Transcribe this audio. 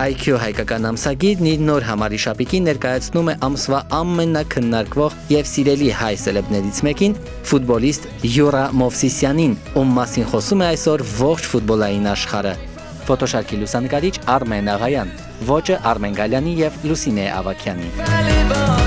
IQ հայկական ամսագիրն իր նոր համարի շապիկին ներկայացնում է ամսվա ամենաքննարկվող եւ սիրելի հայ սելեբներից մեկին, ֆուտբոլիստ Յուրա Մովսիսյանին, ում մասին խոսում է այսօր ողջ ֆուտբոլային աշխարհը։ Ֆոտոշարքի լուսանկարիչ Արմեն Աղայան, ոճը Արմեն Գալյանի եւ Լուսինե Ավակյանի։